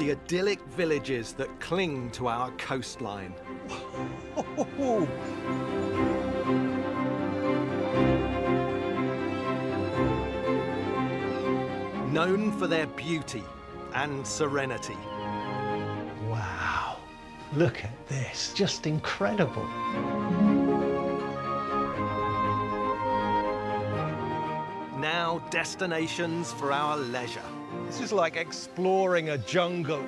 the idyllic villages that cling to our coastline. Known for their beauty and serenity. Wow, look at this, just incredible. Now destinations for our leisure. This is like exploring a jungle.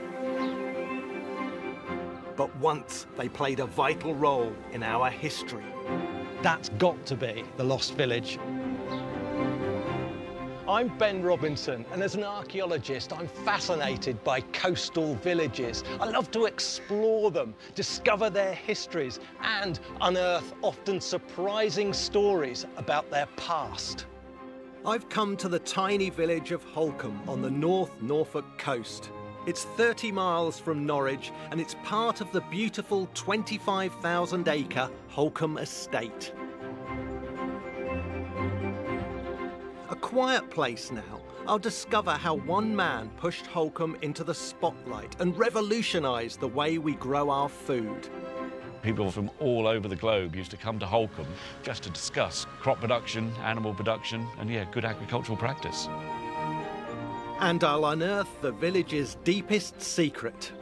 But once they played a vital role in our history. That's got to be the Lost Village. I'm Ben Robinson, and as an archaeologist, I'm fascinated by coastal villages. I love to explore them, discover their histories, and unearth often surprising stories about their past. I've come to the tiny village of Holkham on the North Norfolk coast. It's 30 miles from Norwich and it's part of the beautiful 25,000 acre Holkham estate. A quiet place now, I'll discover how one man pushed Holkham into the spotlight and revolutionised the way we grow our food. People from all over the globe used to come to Holkham just to discuss crop production, animal production, and yeah, good agricultural practice. And I'll unearth the village's deepest secret.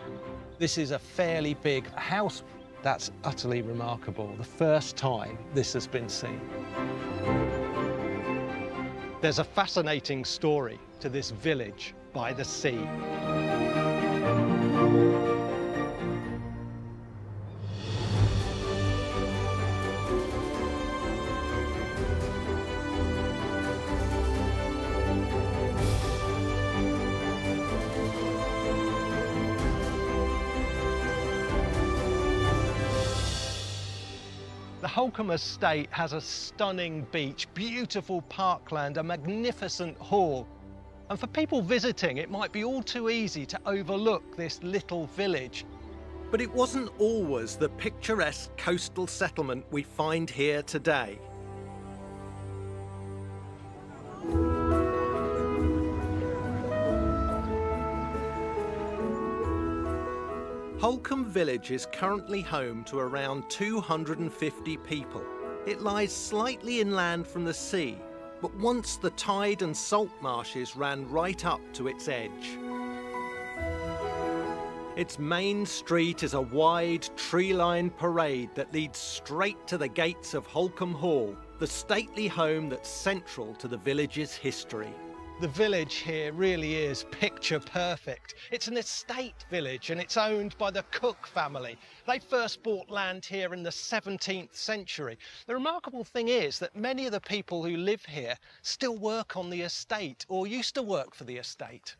This is a fairly big house. That's utterly remarkable. The first time this has been seen. There's a fascinating story to this village by the sea. Holkham Estate has a stunning beach, beautiful parkland, a magnificent hall. And for people visiting, it might be all too easy to overlook this little village. But it wasn't always the picturesque coastal settlement we find here today. Holkham Village is currently home to around 250 people. It lies slightly inland from the sea, but once the tide and salt marshes ran right up to its edge. Its main street is a wide, tree-lined parade that leads straight to the gates of Holkham Hall, the stately home that's central to the village's history. The village here really is picture perfect. It's an estate village and it's owned by the Coke family. They first bought land here in the 17th century. The remarkable thing is that many of the people who live here still work on the estate or used to work for the estate.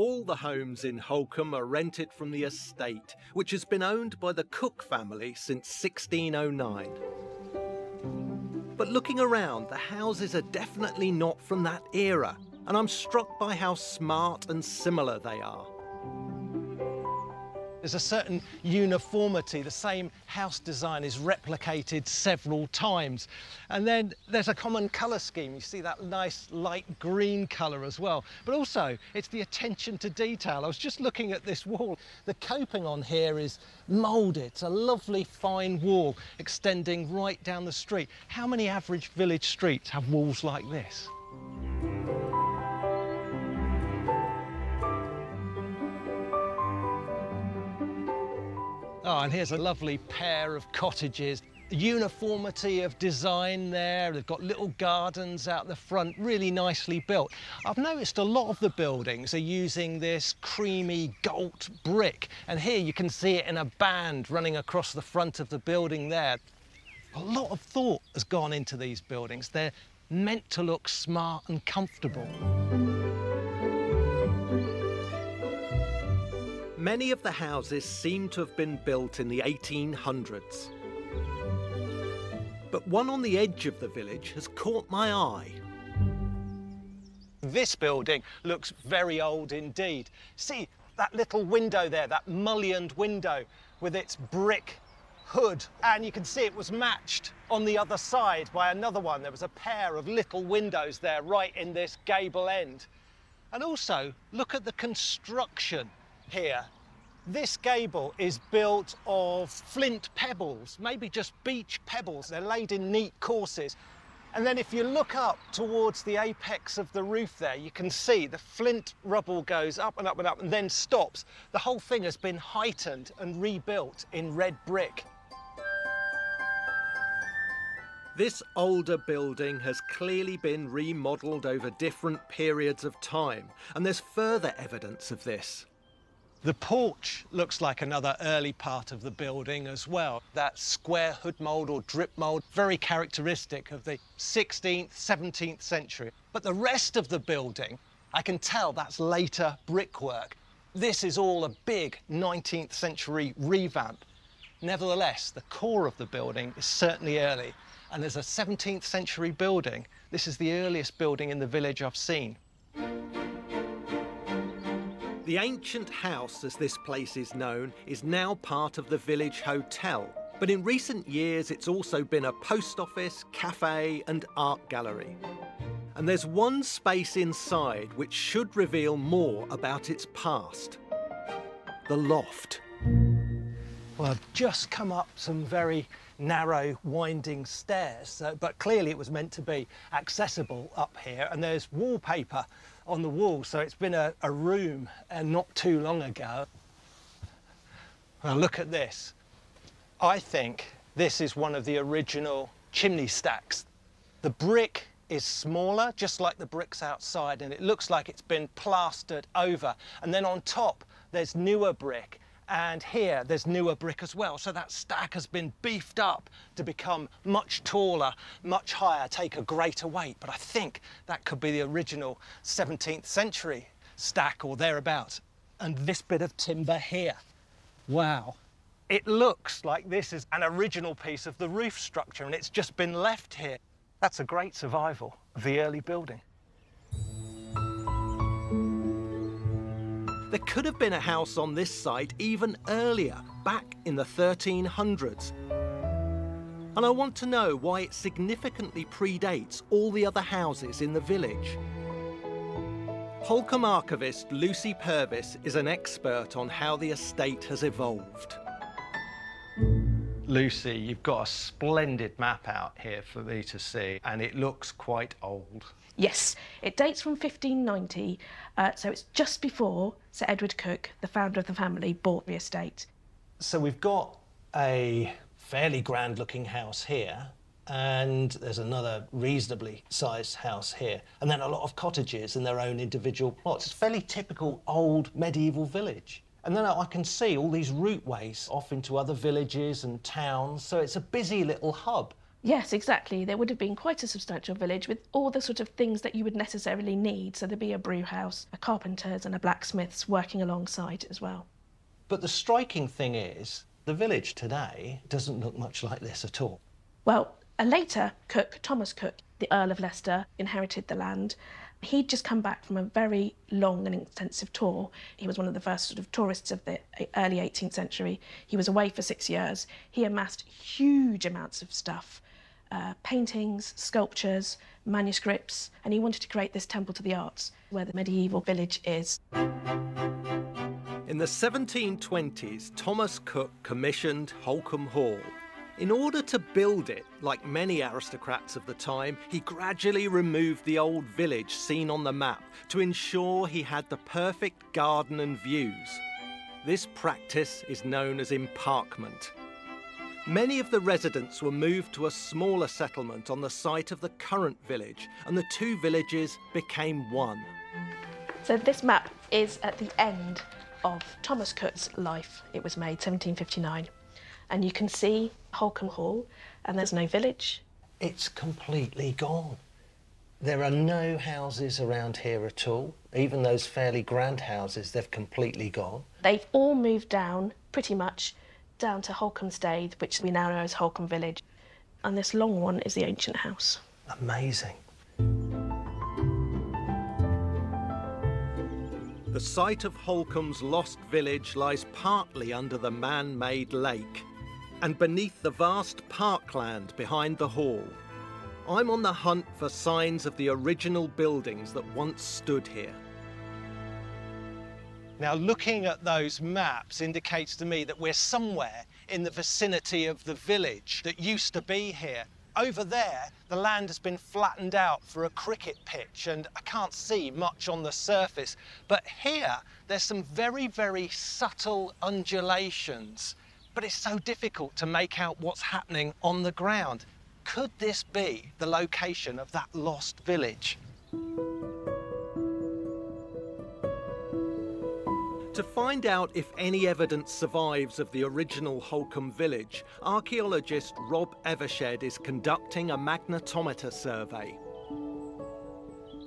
All the homes in Holkham are rented from the estate, which has been owned by the Coke family since 1609. But looking around, the houses are definitely not from that era, and I'm struck by how smart and similar they are. There's a certain uniformity. The same house design is replicated several times. And then there's a common colour scheme. You see that nice light green colour as well. But also, it's the attention to detail. I was just looking at this wall. The coping on here is moulded. It's a lovely fine wall extending right down the street. How many average village streets have walls like this? Oh, and here's a lovely pair of cottages. Uniformity of design there. They've got little gardens out the front, really nicely built. I've noticed a lot of the buildings are using this creamy gault brick. And here you can see it in a band running across the front of the building there. A lot of thought has gone into these buildings. They're meant to look smart and comfortable. Many of the houses seem to have been built in the 1800s. But one on the edge of the village has caught my eye. This building looks very old indeed. See that little window there, that mullioned window with its brick hood, and you can see it was matched on the other side by another one. There was a pair of little windows there right in this gable end. And also, look at the construction here. This gable is built of flint pebbles, maybe just beach pebbles. They're laid in neat courses. And then if you look up towards the apex of the roof there, you can see the flint rubble goes up and up and up and then stops. The whole thing has been heightened and rebuilt in red brick. This older building has clearly been remodelled over different periods of time, and there's further evidence of this. The porch looks like another early part of the building as well. That square hood mould or drip mould, very characteristic of the 16th, 17th century. But the rest of the building, I can tell that's later brickwork. This is all a big 19th century revamp. Nevertheless, the core of the building is certainly early. And as a 17th century building, this is the earliest building in the village I've seen. The ancient house, as this place is known, is now part of the village hotel. But in recent years, it's also been a post office, cafe, and art gallery. And there's one space inside which should reveal more about its past the loft. Well, I've just come up some very narrow, winding stairs, but clearly it was meant to be accessible up here. And there's wallpaper on the wall, so it's been a, a room and not too long ago. Now look at this. I think this is one of the original chimney stacks. The brick is smaller, just like the bricks outside, and it looks like it's been plastered over. And then on top, there's newer brick and here there's newer brick as well. So that stack has been beefed up to become much taller, much higher, take a greater weight. But I think that could be the original 17th century stack or thereabouts. And this bit of timber here, wow. It looks like this is an original piece of the roof structure and it's just been left here. That's a great survival of the early building. There could have been a house on this site even earlier, back in the 1300s. And I want to know why it significantly predates all the other houses in the village. Holkham archivist Lucy Purvis is an expert on how the estate has evolved. Lucy, you've got a splendid map out here for me to see, and it looks quite old. Yes, it dates from 1590, uh, so it's just before Sir Edward Coke, the founder of the family, bought the estate. So we've got a fairly grand looking house here, and there's another reasonably sized house here, and then a lot of cottages in their own individual plots. It's a fairly typical old medieval village. And then I can see all these routeways off into other villages and towns, so it's a busy little hub. Yes, exactly. There would have been quite a substantial village with all the sort of things that you would necessarily need. So there'd be a brew house, a carpenter's, and a blacksmith's working alongside as well. But the striking thing is, the village today doesn't look much like this at all. Well, a later Coke, Thomas Coke, the Earl of Leicester, inherited the land. He'd just come back from a very long and intensive tour. He was one of the first sort of tourists of the early 18th century. He was away for six years. He amassed huge amounts of stuff uh, paintings, sculptures, manuscripts, and he wanted to create this temple to the arts where the medieval village is. In the 1720s, Thomas Coke commissioned Holkham Hall. In order to build it, like many aristocrats of the time, he gradually removed the old village seen on the map to ensure he had the perfect garden and views. This practice is known as emparkment. Many of the residents were moved to a smaller settlement on the site of the current village, and the two villages became one. So this map is at the end of Thomas Coke's life. It was made 1759. And you can see Holkham Hall, and there's no village. It's completely gone. There are no houses around here at all. Even those fairly grand houses, they've completely gone. They've all moved down pretty much down to Holkham Staithe, which we now know as Holkham Village. And this long one is the ancient house. Amazing. The site of Holkham's lost village lies partly under the man-made lake. And beneath the vast parkland behind the hall. I'm on the hunt for signs of the original buildings that once stood here. Now, looking at those maps indicates to me that we're somewhere in the vicinity of the village that used to be here. Over there, the land has been flattened out for a cricket pitch and I can't see much on the surface. But here, there's some very, very subtle undulations. But it's so difficult to make out what's happening on the ground. Could this be the location of that lost village? To find out if any evidence survives of the original Holkham village, archaeologist Rob Evershed is conducting a magnetometer survey.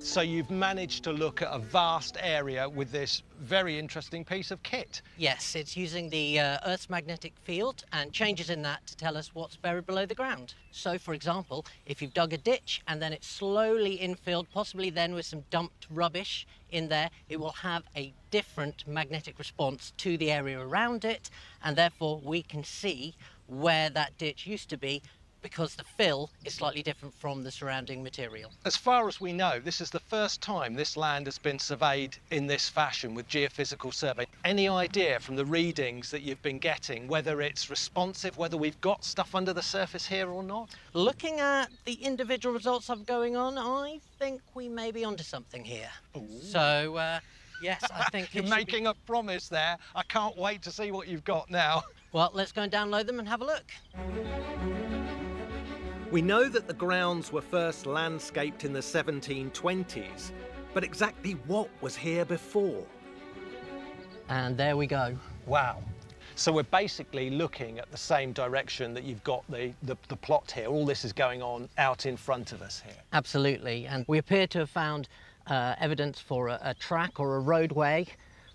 So you've managed to look at a vast area with this very interesting piece of kit. Yes, it's using the uh, Earth's magnetic field and changes in that to tell us what's buried below the ground. So, for example, if you've dug a ditch and then it's slowly infilled, possibly then with some dumped rubbish in there, it will have a different magnetic response to the area around it, and therefore we can see where that ditch used to be because the fill is slightly different from the surrounding material. As far as we know, this is the first time this land has been surveyed in this fashion with geophysical survey. Any idea from the readings that you've been getting whether it's responsive, whether we've got stuff under the surface here or not? Looking at the individual results of going on, I think we may be onto something here. Ooh. So, uh, yes, I think You're making be... a promise there. I can't wait to see what you've got now. Well, let's go and download them and have a look. We know that the grounds were first landscaped in the 1720s, but exactly what was here before? And there we go. Wow. So we're basically looking at the same direction that you've got the, the, the, plot here. All this is going on out in front of us here. Absolutely. And we appear to have found uh, evidence for a, a track or a roadway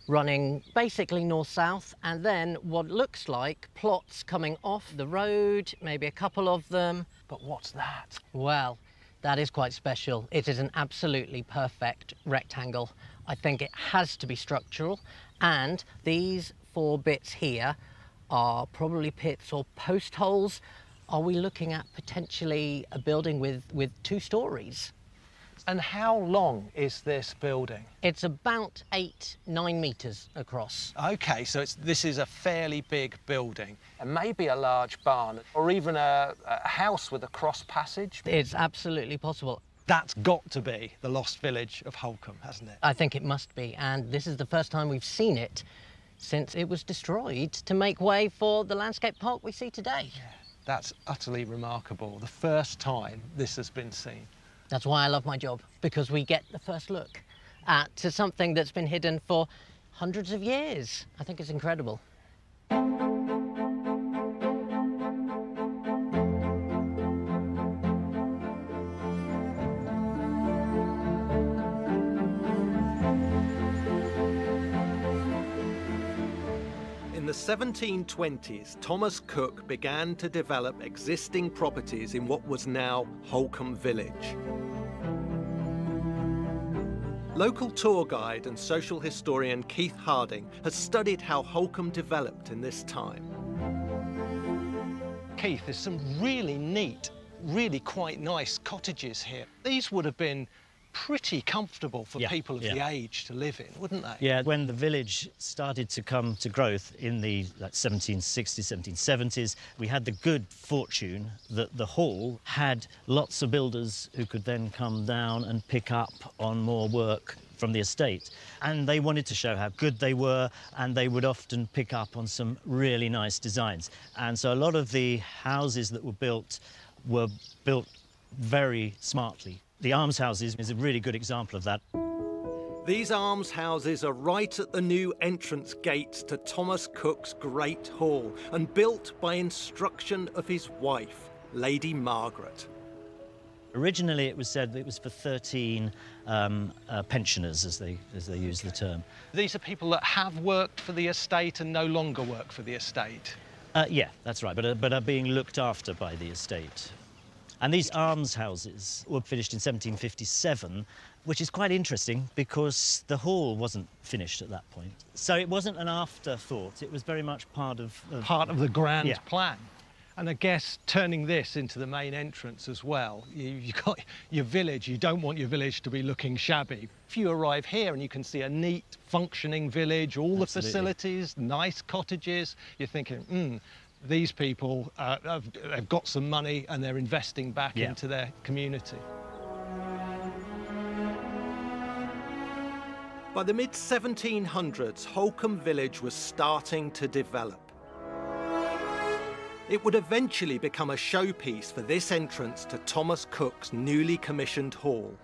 running basically north-south and then what looks like plots coming off the road, maybe a couple of them, but what's that? Well, that is quite special. It is an absolutely perfect rectangle. I think it has to be structural. And these four bits here are probably pits or post holes. Are we looking at potentially a building with, with two stories? And how long is this building? It's about eight, nine metres across. OK, so it's this is a fairly big building. And maybe a large barn or even a, a house with a cross passage? It's absolutely possible. That's got to be the lost village of Holkham, hasn't it? I think it must be. And this is the first time we've seen it since it was destroyed to make way for the landscape park we see today. Yeah, that's utterly remarkable. The first time this has been seen. That's why I love my job, because we get the first look at something that's been hidden for hundreds of years. I think it's incredible. In the 1720s, Thomas Coke began to develop existing properties in what was now Holkham Village. Local tour guide and social historian Keith Harding has studied how Holkham developed in this time. Keith, there's some really neat, really quite nice cottages here. These would have been pretty comfortable for yeah, people of yeah. the age to live in, wouldn't they? Yeah, when the village started to come to growth in the like, 1760s, 1770s, we had the good fortune that the hall had lots of builders who could then come down and pick up on more work from the estate. And they wanted to show how good they were, and they would often pick up on some really nice designs. And so a lot of the houses that were built were built very smartly the almshouses is a really good example of that. These almshouses are right at the new entrance gates to Thomas Coke's Great Hall and built by instruction of his wife, Lady Margaret. Originally, it was said that it was for 13 um, uh, pensioners, as they, as they use the term. These are people that have worked for the estate and no longer work for the estate? Uh, yeah, that's right, but, uh, but are being looked after by the estate. And these almshouses were finished in 1757, which is quite interesting because the hall wasn't finished at that point. So it wasn't an afterthought, it was very much part of... of part of the grand yeah. plan. And I guess turning this into the main entrance as well, you, you've got your village, you don't want your village to be looking shabby. If you arrive here and you can see a neat, functioning village, all the facilities, nice cottages, you're thinking, hmm, these people uh, have, have got some money and they're investing back Yeah. into their community. By the mid 1700s, Holkham Village was starting to develop. It would eventually become a showpiece for this entrance to Thomas Coke's newly commissioned hall.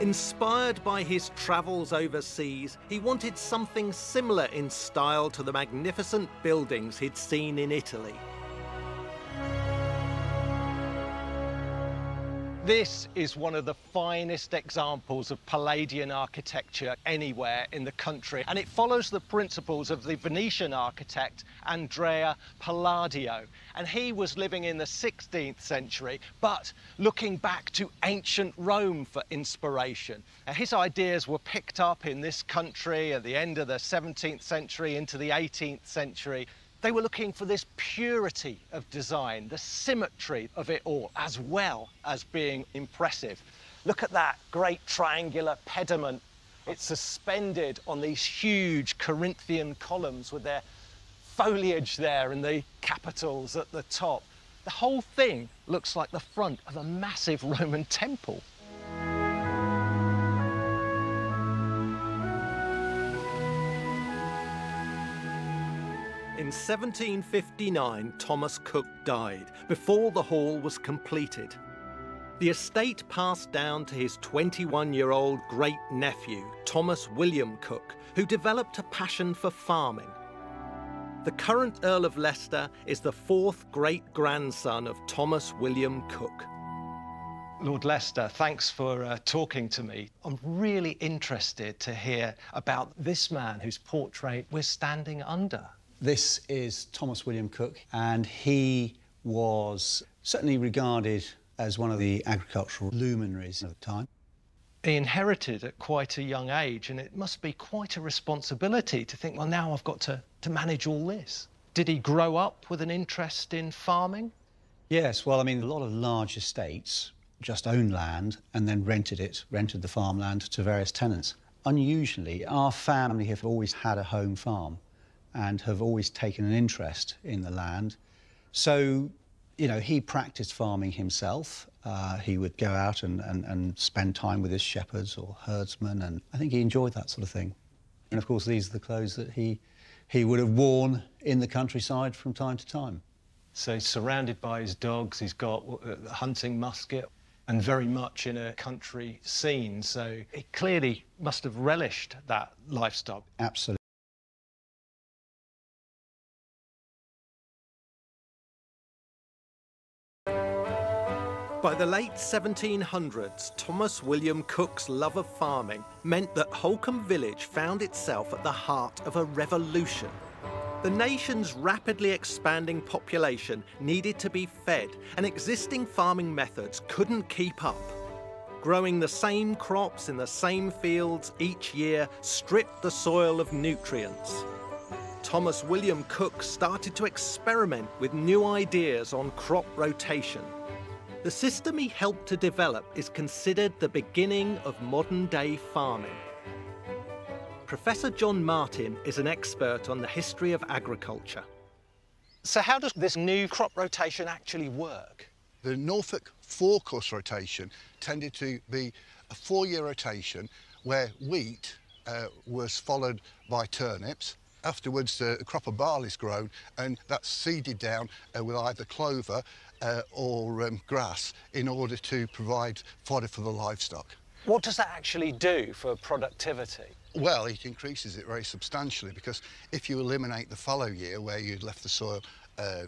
Inspired by his travels overseas, he wanted something similar in style to the magnificent buildings he'd seen in Italy. This is one of the finest examples of Palladian architecture anywhere in the country, and it follows the principles of the Venetian architect Andrea Palladio. And he was living in the 16th century, but looking back to ancient Rome for inspiration. His ideas were picked up in this country at the end of the 17th century into the 18th century. They were looking for this purity of design, the symmetry of it all, as well as being impressive. Look at that great triangular pediment. It's suspended on these huge Corinthian columns with their foliage there and the capitals at the top. The whole thing looks like the front of a massive Roman temple. In 1759, Thomas Coke died before the hall was completed. The estate passed down to his 21 year old great nephew, Thomas William Coke, who developed a passion for farming. The current Earl of Leicester is the fourth great grandson of Thomas William Coke. Lord Leicester, thanks for uh, talking to me. I'm really interested to hear about this man whose portrait we're standing under. This is Thomas William Coke, and he was certainly regarded as one of the agricultural luminaries of the time. He inherited at quite a young age, and it must be quite a responsibility to think, well, now I've got to, to manage all this. Did he grow up with an interest in farming? Yes, well, I mean, a lot of large estates just owned land and then rented it, rented the farmland to various tenants. Unusually, our family have always had a home farm and have always taken an interest in the land. So, you know, he practiced farming himself. Uh, he would go out and, and, and spend time with his shepherds or herdsmen, and I think he enjoyed that sort of thing. And of course, these are the clothes that he, he would have worn in the countryside from time to time. So he's surrounded by his dogs, he's got uh, a hunting musket, and very much in a country scene. So he clearly must have relished that lifestyle. Absolutely. By the late 1700s, Thomas William Coke's love of farming meant that Holkham Village found itself at the heart of a revolution. The nation's rapidly expanding population needed to be fed, and existing farming methods couldn't keep up. Growing the same crops in the same fields each year stripped the soil of nutrients. Thomas William Coke started to experiment with new ideas on crop rotation. The system he helped to develop is considered the beginning of modern day farming. Professor John Martin is an expert on the history of agriculture. So, how does this new crop rotation actually work? The Norfolk four course rotation tended to be a four year rotation where wheat uh, was followed by turnips. Afterwards, uh, a crop of barley is grown and that's seeded down uh, with either clover uh, or um, grass in order to provide fodder for the livestock. What does that actually do for productivity? Well, it increases it very substantially because if you eliminate the fallow year where you'd left the soil uh,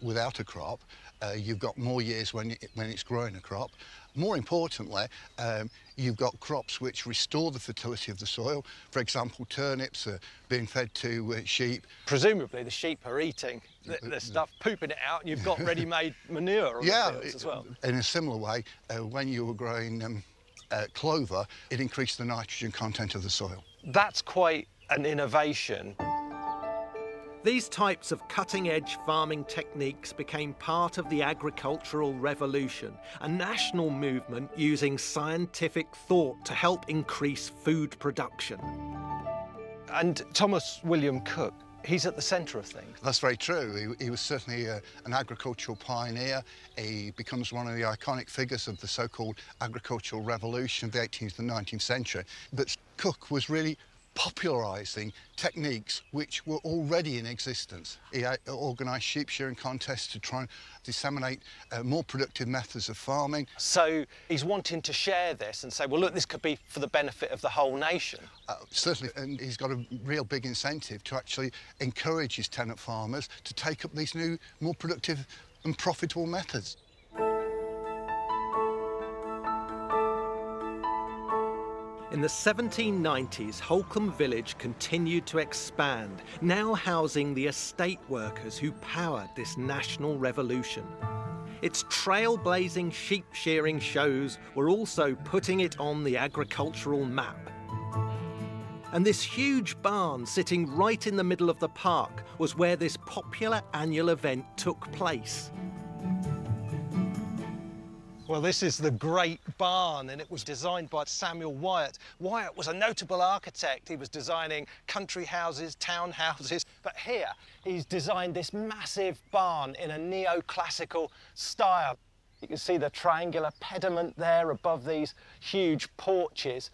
without a crop, uh, you've got more years when, it, when it's growing a crop. More importantly, um, you've got crops which restore the fertility of the soil. For example, turnips are being fed to uh, sheep. Presumably, the sheep are eating the, the stuff, pooping it out, and you've got ready made manure on yeah, as well. in a similar way, uh, when you were growing um, uh, clover, it increased the nitrogen content of the soil. That's quite an innovation. These types of cutting edge farming techniques became part of the agricultural revolution, a national movement using scientific thought to help increase food production. And Thomas William Coke, he's at the centre of things. That's very true. He, he was certainly uh, an agricultural pioneer. He becomes one of the iconic figures of the so-called agricultural revolution of the 18th and 19th century. But Coke was really popularising techniques which were already in existence. He uh, organised sheep shearing contests to try and disseminate uh, more productive methods of farming. So he's wanting to share this and say, well, look, this could be for the benefit of the whole nation. Uh, certainly, and he's got a real big incentive to actually encourage his tenant farmers to take up these new, more productive and profitable methods. In the 1790s, Holkham Village continued to expand, now housing the estate workers who powered this national revolution. Its trailblazing sheep shearing shows were also putting it on the agricultural map. And this huge barn sitting right in the middle of the park was where this popular annual event took place. Well, this is the Great Barn, and it was designed by Samuel Wyatt. Wyatt was a notable architect. He was designing country houses, townhouses, but here he's designed this massive barn in a neoclassical style. You can see the triangular pediment there above these huge porches,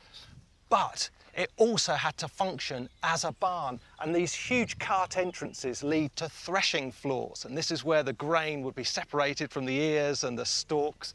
but it also had to function as a barn. And these huge cart entrances lead to threshing floors. And this is where the grain would be separated from the ears and the stalks.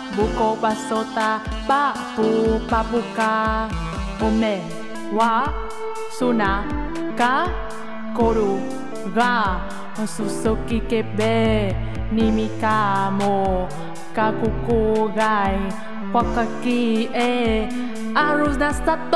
บุโกบาโซตาปาปูปาบุกาโอเมวาสุนากาโกรุกาสุโซกิเกเบนิมิกาโมกาคุโกไกควากากิเออารุนัสตโต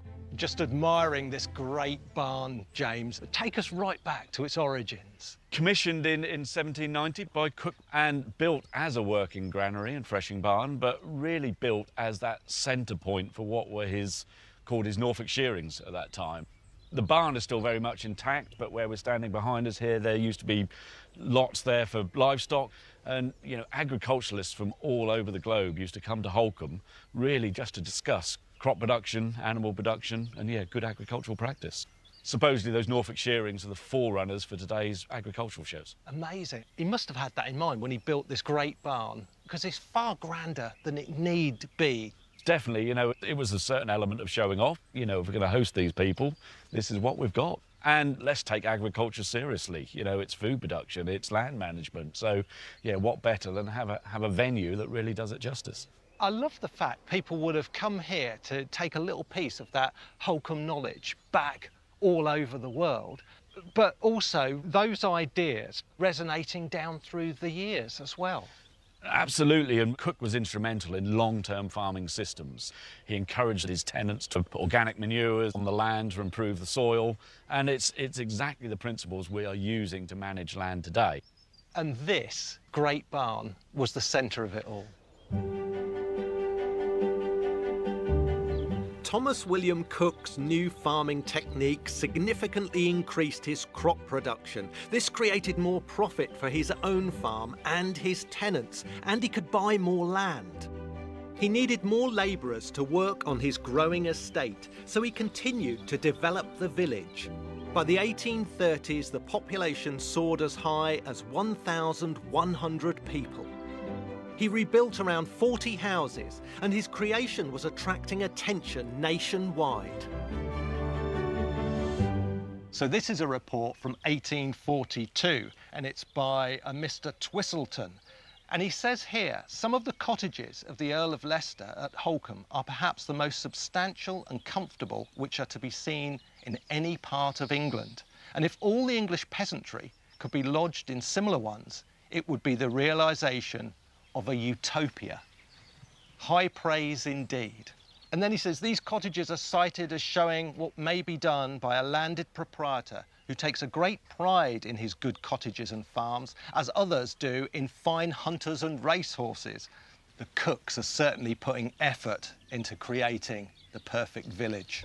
just admiring this great barn, James. Take us right back to its origins. Commissioned in, in 1790 by Coke and built as a working granary and threshing barn, but really built as that centre point for what were his called his Norfolk shearings at that time. The barn is still very much intact, but where we're standing behind us here, there used to be lots there for livestock. And, you know, agriculturalists from all over the globe used to come to Holkham really just to discuss crop production, animal production, and yeah, good agricultural practice. Supposedly those Norfolk shearings are the forerunners for today's agricultural shows. Amazing. He must have had that in mind when he built this great barn, because it's far grander than it need be. Definitely, you know, it was a certain element of showing off. You know, if we're going to host these people, this is what we've got. And let's take agriculture seriously. You know, it's food production, it's land management. So, yeah, what better than have a, have a venue that really does it justice? I love the fact people would have come here to take a little piece of that Holkham knowledge back all over the world. but also those ideas resonating down through the years as well. Absolutely, and Coke was instrumental in long term farming systems. He encouraged his tenants to put organic manures on the land to improve the soil, and it's, it's exactly the principles we are using to manage land today. And this great barn was the centre of it all. Thomas William Coke's new farming technique significantly increased his crop production. This created more profit for his own farm and his tenants, and he could buy more land. He needed more labourers to work on his growing estate, so he continued to develop the village. By the 1830s, the population soared as high as 1,100 people. He rebuilt around 40 houses, and his creation was attracting attention nationwide. So this is a report from 1842, and it's by uh, a Mr. Twistleton. And he says here, some of the cottages of the Earl of Leicester at Holkham are perhaps the most substantial and comfortable which are to be seen in any part of England. And if all the English peasantry could be lodged in similar ones, it would be the realisation of a utopia. High praise indeed. And then he says these cottages are cited as showing what may be done by a landed proprietor who takes a great pride in his good cottages and farms, as others do in fine hunters and racehorses. The Cokes are certainly putting effort into creating the perfect village.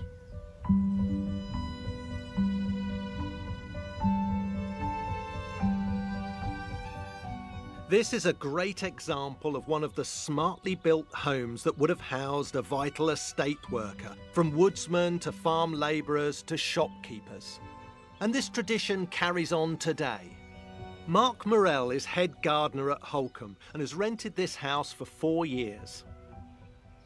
This is a great example of one of the smartly built homes that would have housed a vital estate worker, from woodsmen to farm labourers to shopkeepers. And this tradition carries on today. Mark Morell is head gardener at Holkham and has rented this house for four years.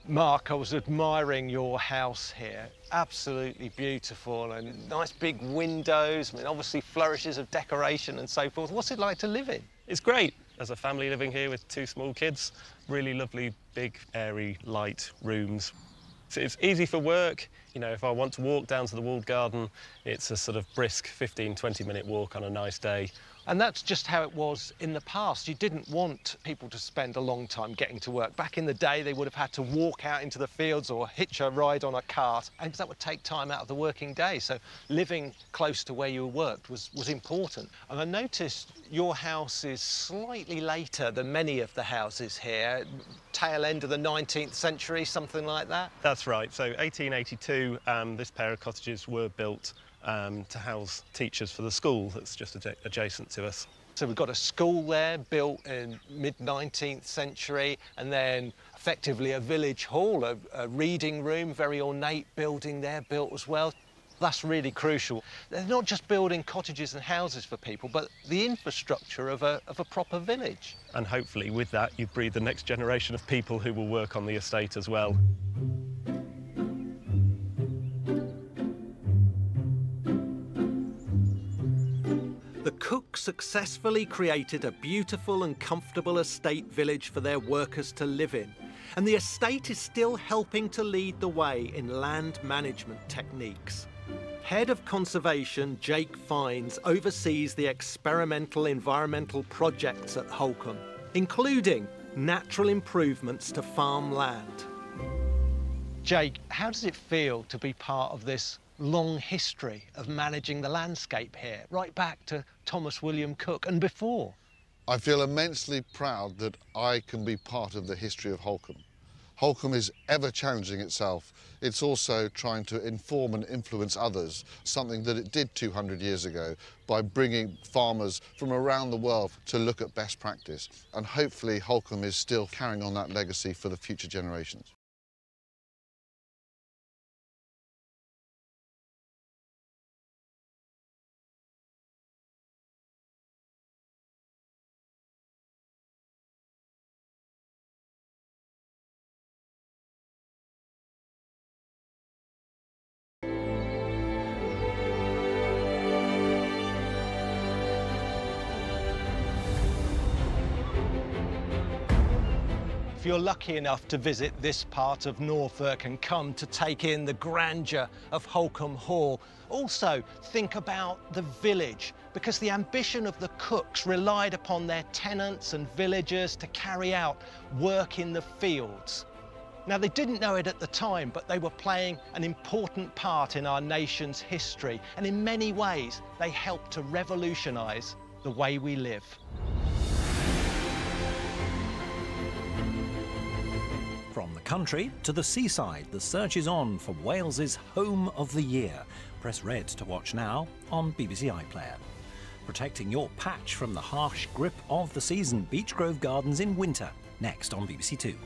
Mark, I was admiring your house here. Absolutely beautiful and nice big windows. I mean, obviously flourishes of decoration and so forth. What's it like to live in? It's great as a family living here with two small kids. Really lovely, big, airy, light rooms. So it's easy for work. You know, if I want to walk down to the walled garden, it's a sort of brisk 15, 20 minute walk on a nice day. And that's just how it was in the past. You didn't want people to spend a long time getting to work. Back in the day, they would have had to walk out into the fields or hitch a ride on a cart, and that would take time out of the working day. So living close to where you worked was, was important. And I noticed your house is slightly later than many of the houses here, tail end of the 19th century, something like that. That's right. So 1882, um, this pair of cottages were built um, to house teachers for the school that's just adja adjacent to us. So we've got a school there built in mid 19th century and then effectively a village hall, a, a, reading room, very ornate building there built as well. That's really crucial. They're not just building cottages and houses for people, but the infrastructure of a, of a proper village. And hopefully with that you breed the next generation of people who will work on the estate as well. Coke successfully created a beautiful and comfortable estate village for their workers to live in, and the estate is still helping to lead the way in land management techniques. Head of Conservation Jake Fiennes oversees the experimental environmental projects at Holkham, including natural improvements to farmland. Jake, how does it feel to be part of this long history of managing the landscape here, right back to Thomas William Coke and before. I feel immensely proud that I can be part of the history of Holkham. Holkham is ever challenging itself. It's also trying to inform and influence others, something that it did 200 years ago by bringing farmers from around the world to look at best practice. And hopefully Holkham is still carrying on that legacy for the future generations. If you're lucky enough to visit this part of Norfolk and come to take in the grandeur of Holkham Hall. Also, think about the village, because the ambition of the Cokes relied upon their tenants and villagers to carry out work in the fields. Now, they didn't know it at the time, but they were playing an important part in our nation's history, and in many ways, they helped to revolutionise the way we live. From the country to the seaside, the search is on for Wales's Home of the Year. Press red to watch now on BBC iPlayer. Protecting your patch from the harsh grip of the season, Beechgrove Gardens in winter, next on BBC Two.